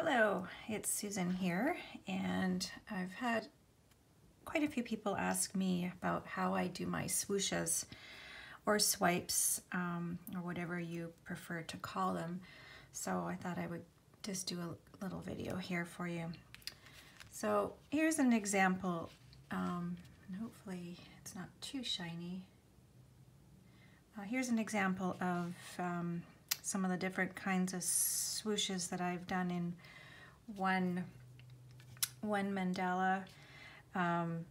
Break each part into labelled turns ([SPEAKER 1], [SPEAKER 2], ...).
[SPEAKER 1] Hello, it's Susan here, and I've had quite a few people ask me about how I do my swooshes or swipes, um, or whatever you prefer to call them. So I thought I would just do a little video here for you. So here's an example, um, hopefully it's not too shiny. Uh, here's an example of um, some of the different kinds of swooshes that I've done in one, one mandala. Um,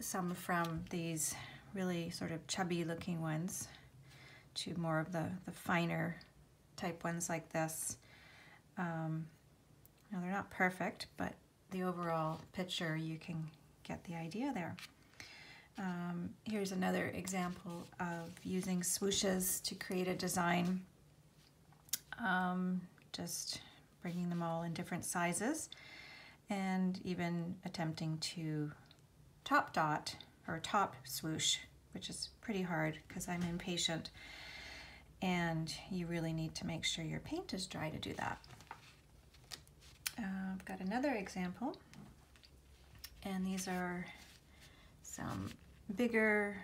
[SPEAKER 1] some from these really sort of chubby looking ones to more of the, the finer type ones like this. Um, now they're not perfect, but the overall picture, you can get the idea there. Um, here's another example of using swooshes to create a design um, just bringing them all in different sizes and even attempting to top dot or top swoosh, which is pretty hard because I'm impatient and you really need to make sure your paint is dry to do that. Uh, I've got another example and these are some bigger,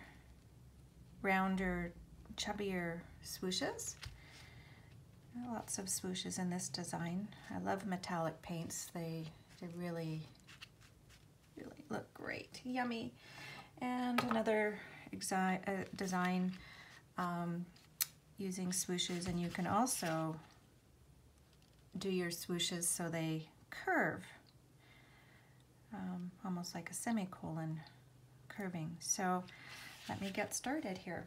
[SPEAKER 1] rounder, chubbier swooshes. Lots of swooshes in this design. I love metallic paints. They, they really, really look great. Yummy. And another uh, design um, using swooshes and you can also do your swooshes so they curve um, almost like a semicolon curving. So let me get started here.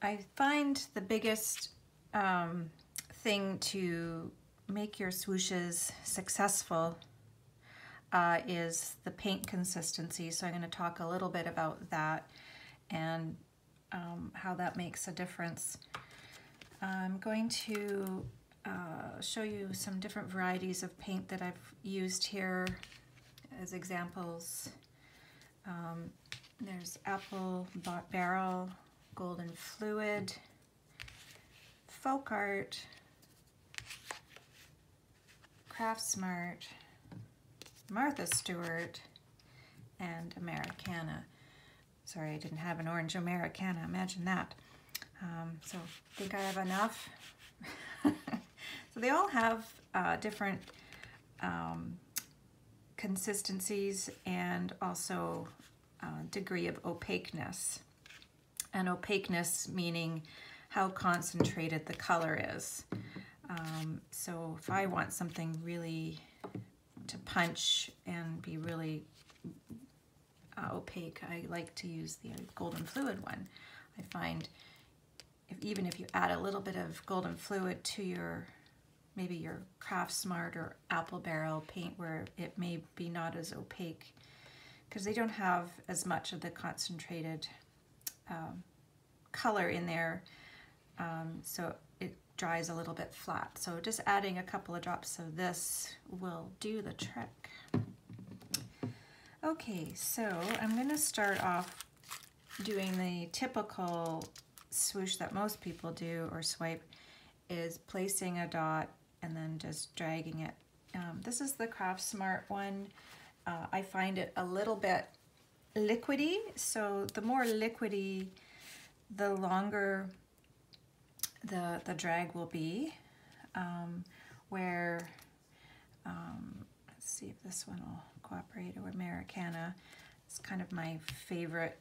[SPEAKER 1] I find the biggest um, thing to make your swooshes successful uh, is the paint consistency. So I'm going to talk a little bit about that and um, how that makes a difference. I'm going to uh, show you some different varieties of paint that I've used here as examples. Um, there's apple barrel, golden fluid, folk art, craft smart, Martha Stewart, and Americana. Sorry, I didn't have an orange Americana. Imagine that. Um, so I think I have enough. so they all have uh, different um, consistencies and also uh, degree of opaqueness. And opaqueness meaning how concentrated the color is. Um, so if I want something really to punch and be really uh, opaque, I like to use the golden fluid one. I find if, even if you add a little bit of golden fluid to your maybe your craft smart or apple barrel paint where it may be not as opaque because they don't have as much of the concentrated um, color in there um, so it dries a little bit flat so just adding a couple of drops of this will do the trick okay so I'm gonna start off doing the typical swoosh that most people do or swipe is placing a dot and then just dragging it. Um, this is the Craft Smart one. Uh, I find it a little bit liquidy, so the more liquidy, the longer the, the drag will be. Um, where, um, let's see if this one will cooperate, or Americana. It's kind of my favorite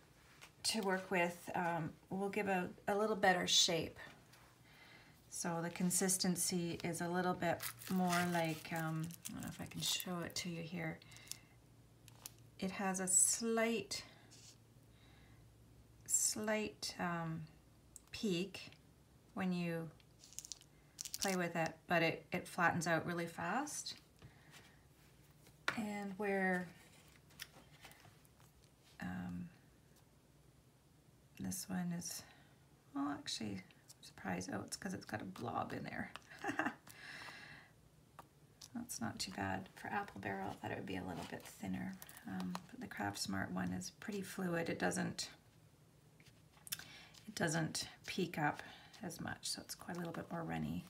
[SPEAKER 1] to work with. Um, will give a, a little better shape so the consistency is a little bit more like, um, I don't know if I can show it to you here. It has a slight, slight um, peak when you play with it, but it, it flattens out really fast. And where um, this one is, well actually surprise. Oh, it's because it's got a blob in there. That's not too bad. For apple barrel, I thought it would be a little bit thinner. Um, but the Craft Smart one is pretty fluid. It doesn't, it doesn't peak up as much, so it's quite a little bit more runny.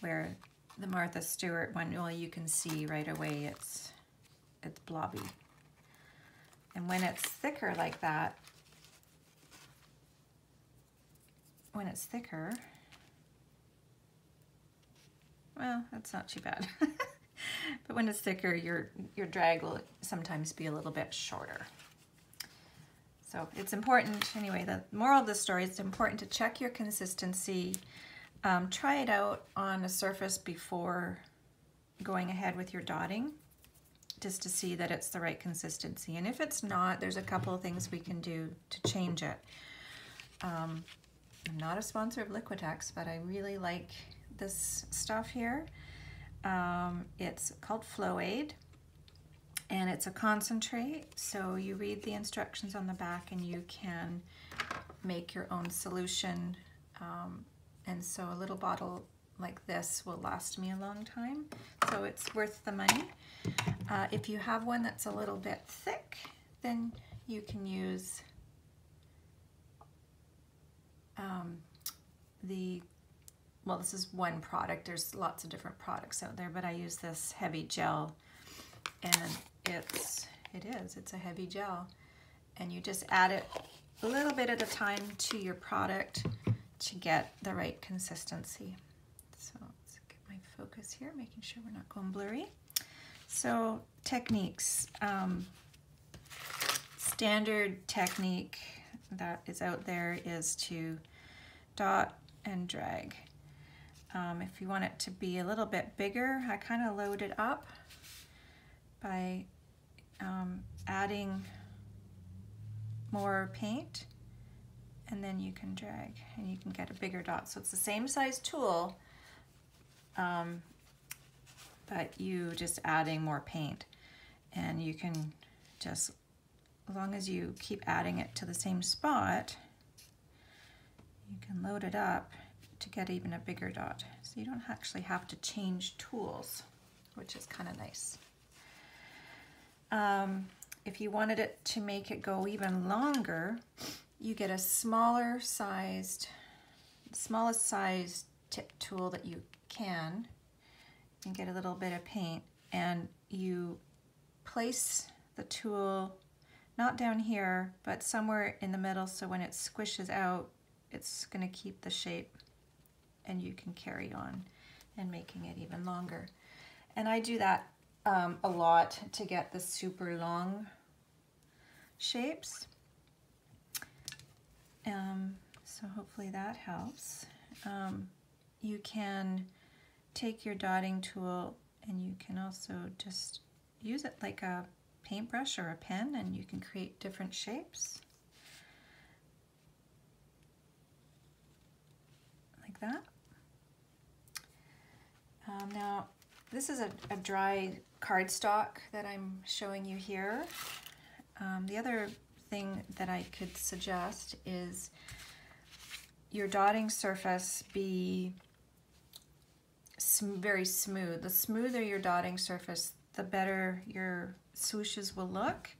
[SPEAKER 1] where the Martha Stewart one, well, you can see right away it's, it's blobby. And when it's thicker like that, when it's thicker, well, that's not too bad. but when it's thicker, your, your drag will sometimes be a little bit shorter. So it's important, anyway, the moral of the story, it's important to check your consistency. Um, try it out on a surface before going ahead with your dotting, just to see that it's the right consistency. And if it's not, there's a couple of things we can do to change it. Um, I'm not a sponsor of Liquitex, but I really like this stuff here. Um, it's called Flow-Aid and it's a concentrate so you read the instructions on the back and you can make your own solution um, and so a little bottle like this will last me a long time so it's worth the money uh, if you have one that's a little bit thick then you can use um, the well this is one product there's lots of different products out there but I use this heavy gel and it's, it is, it's a heavy gel. And you just add it a little bit at a time to your product to get the right consistency. So let's get my focus here, making sure we're not going blurry. So techniques, um, standard technique that is out there is to dot and drag. Um, if you want it to be a little bit bigger, I kind of load it up by um, adding more paint and then you can drag and you can get a bigger dot. So it's the same size tool, um, but you just adding more paint and you can just, as long as you keep adding it to the same spot, you can load it up to get even a bigger dot. So you don't actually have to change tools, which is kind of nice. Um, if you wanted it to make it go even longer, you get a smaller sized, smallest sized tip tool that you can and get a little bit of paint and you place the tool not down here but somewhere in the middle so when it squishes out it's going to keep the shape and you can carry on and making it even longer and I do that um, a lot to get the super long shapes. Um, so hopefully that helps. Um, you can take your dotting tool and you can also just use it like a paintbrush or a pen and you can create different shapes. Like that. Um, now, this is a, a dry cardstock that I'm showing you here. Um, the other thing that I could suggest is your dotting surface be sm very smooth. The smoother your dotting surface, the better your swooshes will look.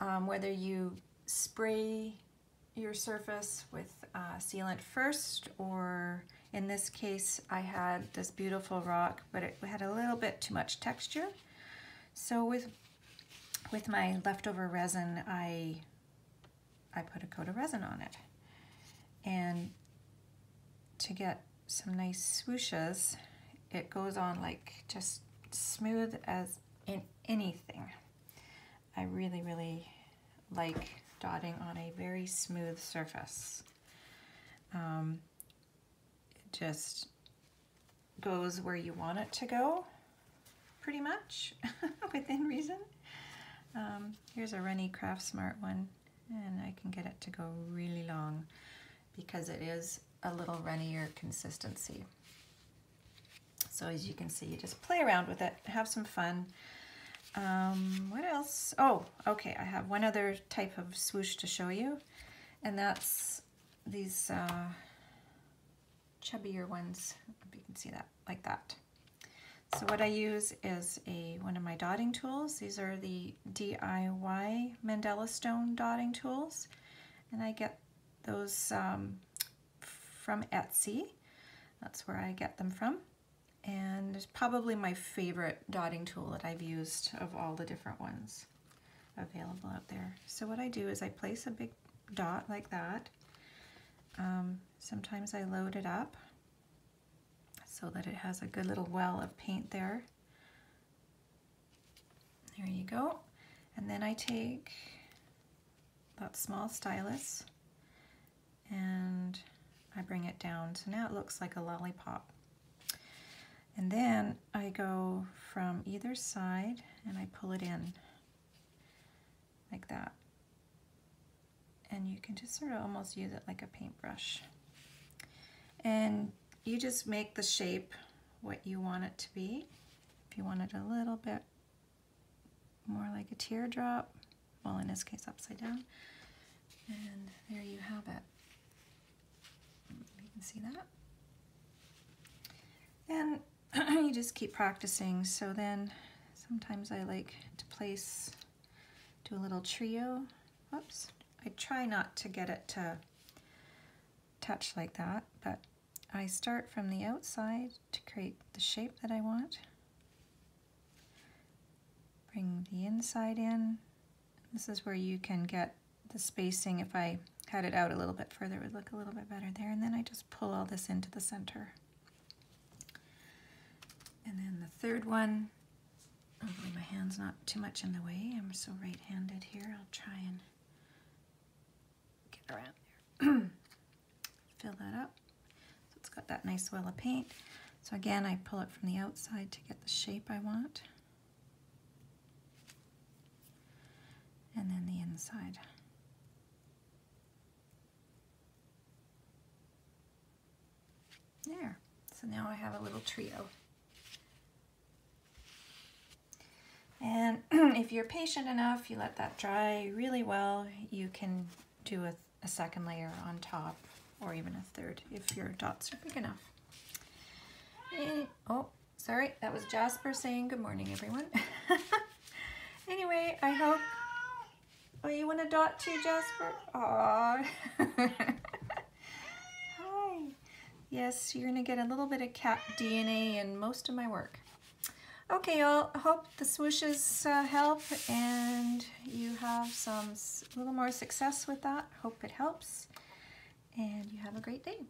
[SPEAKER 1] Um, whether you spray your surface with uh, sealant first or in this case, I had this beautiful rock, but it had a little bit too much texture. So with with my leftover resin, I I put a coat of resin on it. And to get some nice swooshes, it goes on like just smooth as in anything. I really, really like dotting on a very smooth surface. Um, just goes where you want it to go, pretty much, within reason. Um, here's a Runny Craft Smart one, and I can get it to go really long because it is a little runnier consistency. So as you can see, you just play around with it, have some fun. Um, what else? Oh, okay, I have one other type of swoosh to show you, and that's these uh, chubbier ones, you can see that, like that. So what I use is a one of my dotting tools. These are the DIY Mandala Stone dotting tools. And I get those um, from Etsy. That's where I get them from. and it's probably my favorite dotting tool that I've used of all the different ones available out there. So what I do is I place a big dot like that. Um, sometimes I load it up so that it has a good little well of paint there. There you go. And then I take that small stylus and I bring it down. So now it looks like a lollipop. And then I go from either side and I pull it in like that. And you can just sort of almost use it like a paintbrush. And you just make the shape what you want it to be. If you want it a little bit more like a teardrop, well in this case upside down, and there you have it. You can see that. And you just keep practicing. So then sometimes I like to place, do a little trio. Oops. I try not to get it to touch like that, but I start from the outside to create the shape that I want. Bring the inside in. This is where you can get the spacing. If I had it out a little bit further, it would look a little bit better there. And then I just pull all this into the center. And then the third one, hopefully my hand's not too much in the way. I'm so right-handed here. I'll try and get around there. Fill that up got that nice well of paint. So again, I pull it from the outside to get the shape I want. And then the inside. There. So now I have a little trio. And if you're patient enough, you let that dry really well, you can do a, a second layer on top or even a third if your dots are big enough. And, oh, sorry, that was Jasper saying good morning, everyone. anyway, I hope... Oh, you want a dot too, Jasper? Aww. Hi. Yes, you're going to get a little bit of cat DNA in most of my work. Okay, y'all, hope the swooshes uh, help and you have some a little more success with that. Hope it helps and you have a great day.